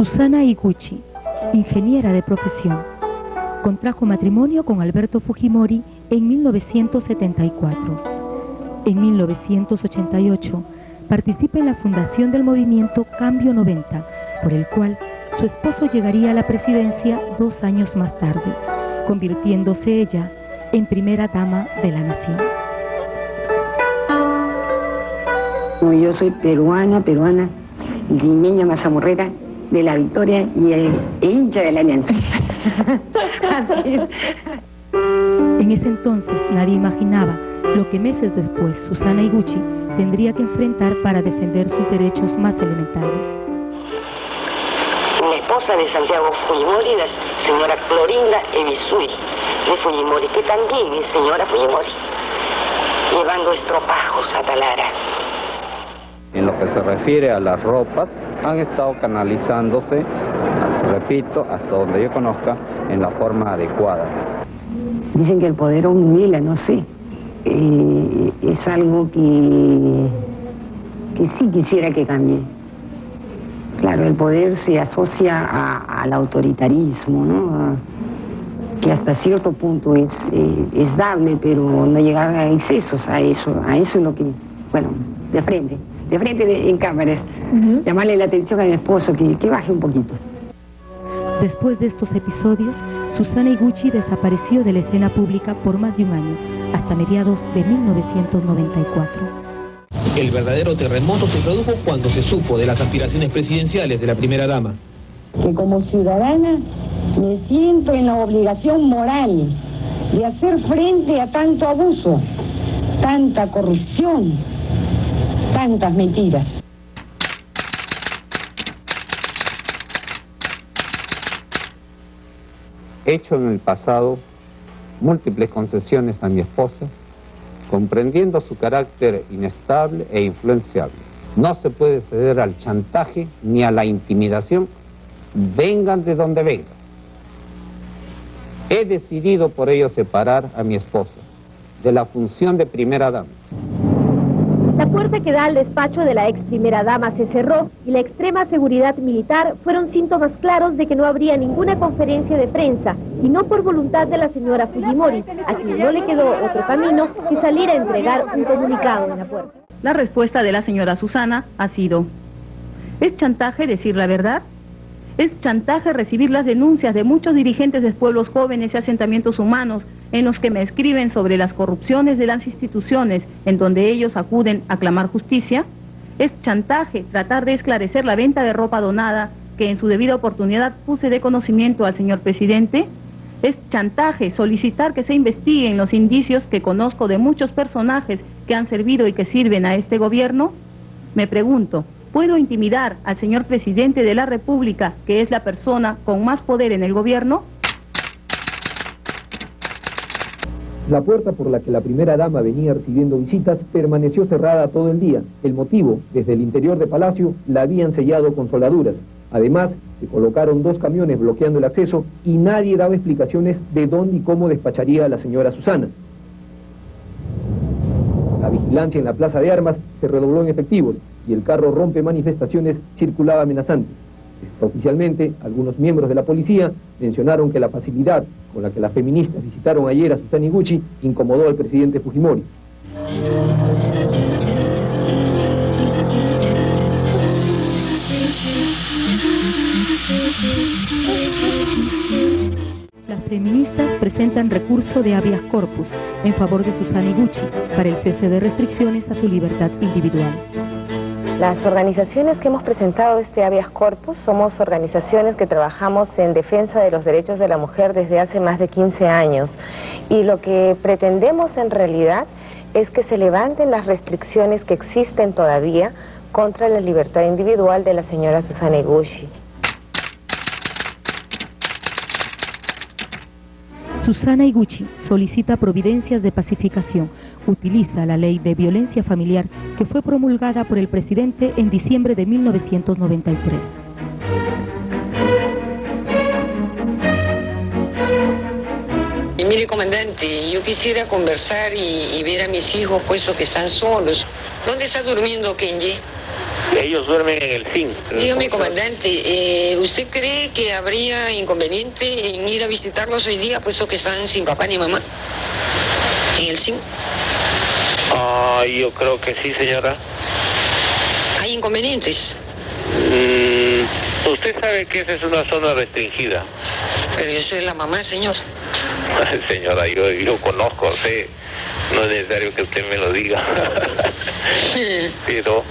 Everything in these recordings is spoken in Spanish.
Susana Iguchi, ingeniera de profesión, contrajo matrimonio con Alberto Fujimori en 1974. En 1988 participa en la fundación del movimiento Cambio 90, por el cual su esposo llegaría a la presidencia dos años más tarde, convirtiéndose ella en primera dama de la nación. Yo soy peruana, peruana, limeña mazamorrera de la victoria y el, hincha de la alianza. en ese entonces nadie imaginaba lo que meses después Susana Iguchi tendría que enfrentar para defender sus derechos más elementales. La esposa de Santiago Fujimori, la señora Clorinda Evisui de Fujimori, que también es señora Fujimori, llevando estropajos a Talara. En lo que se refiere a las ropas, han estado canalizándose, repito, hasta donde yo conozca, en la forma adecuada. Dicen que el poder humila, no sé. Eh, es algo que, que sí quisiera que cambie. Claro, el poder se asocia al autoritarismo, ¿no? que hasta cierto punto es, eh, es dable, pero no llegar a excesos a eso, a eso es lo que, bueno, de frente de frente en cámaras, llamarle la atención a mi esposo que, que baje un poquito. Después de estos episodios, Susana Iguchi desapareció de la escena pública por más de un año, hasta mediados de 1994. El verdadero terremoto se produjo cuando se supo de las aspiraciones presidenciales de la primera dama. Que como ciudadana me siento en la obligación moral de hacer frente a tanto abuso, tanta corrupción, tantas mentiras. He hecho en el pasado múltiples concesiones a mi esposa, comprendiendo su carácter inestable e influenciable. No se puede ceder al chantaje ni a la intimidación, vengan de donde vengan. He decidido por ello separar a mi esposa de la función de primera dama. La puerta que da al despacho de la ex primera dama se cerró y la extrema seguridad militar fueron síntomas claros de que no habría ninguna conferencia de prensa y no por voluntad de la señora Fujimori, a quien no le quedó otro camino que salir a entregar un comunicado en la puerta. La respuesta de la señora Susana ha sido, ¿es chantaje decir la verdad? Es chantaje recibir las denuncias de muchos dirigentes de pueblos jóvenes y asentamientos humanos en los que me escriben sobre las corrupciones de las instituciones en donde ellos acuden a clamar justicia. Es chantaje tratar de esclarecer la venta de ropa donada que en su debida oportunidad puse de conocimiento al señor presidente. Es chantaje solicitar que se investiguen los indicios que conozco de muchos personajes que han servido y que sirven a este gobierno. Me pregunto, ¿Puedo intimidar al señor presidente de la República, que es la persona con más poder en el gobierno? La puerta por la que la primera dama venía recibiendo visitas permaneció cerrada todo el día. El motivo, desde el interior de Palacio, la habían sellado con soldaduras. Además, se colocaron dos camiones bloqueando el acceso y nadie daba explicaciones de dónde y cómo despacharía a la señora Susana. La vigilancia en la plaza de armas se redobló en efectivos y el carro rompe manifestaciones circulaba amenazante. Oficialmente, algunos miembros de la policía mencionaron que la facilidad con la que las feministas visitaron ayer a Susana Iguchi incomodó al presidente Fujimori. Las feministas presentan recurso de habeas corpus en favor de Susana Iguchi para el cese de restricciones a su libertad individual. Las organizaciones que hemos presentado este habeas corpus somos organizaciones que trabajamos en defensa de los derechos de la mujer desde hace más de 15 años y lo que pretendemos en realidad es que se levanten las restricciones que existen todavía contra la libertad individual de la señora Susana Iguchi. Susana Iguchi solicita providencias de pacificación utiliza la ley de violencia familiar que fue promulgada por el presidente en diciembre de 1993. Y mire, comandante, yo quisiera conversar y, ver a mis hijos, puesto que están solos. ¿Dónde está durmiendo Kenji? Ellos duermen en el zinc. Dígame, comandante, eh, ¿usted cree que habría inconveniente en ir a visitarlos hoy día, puesto que están sin papá ni mamá? En el zinc. Ah, yo creo que sí, señora. ¿Hay inconvenientes? Mm, usted sabe que esa es una zona restringida. Pero yo soy la mamá, señor. Señora, yo, yo conozco, sé, no es necesario que usted me lo diga. Pero,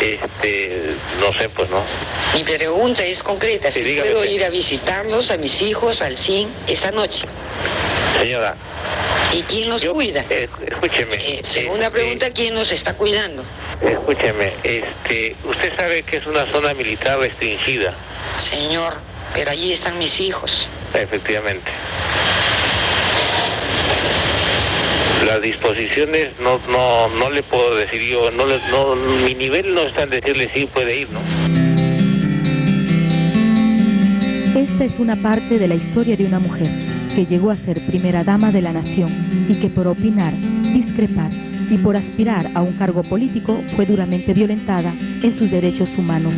este, no sé, pues no. Mi pregunta es concreta. Si puedo ir a visitarlos, a mis hijos, al CIN, esta noche. Señora, ¿Y quién los cuida? eh, escúcheme. Eh, segunda este, pregunta, ¿quién los está cuidando? Escúcheme, este, usted sabe que es una zona militar restringida, Señor, pero allí están mis hijos. efectivamente. Las disposiciones no, no, no le puedo decir yo, no, le- no, mi nivel no está en decirle sí puede ir, ¿no? Esta es una parte de la historia de una mujer que llegó a ser primera dama de la nación y que por opinar, discrepar y por aspirar a un cargo político fue duramente violentada en sus derechos humanos.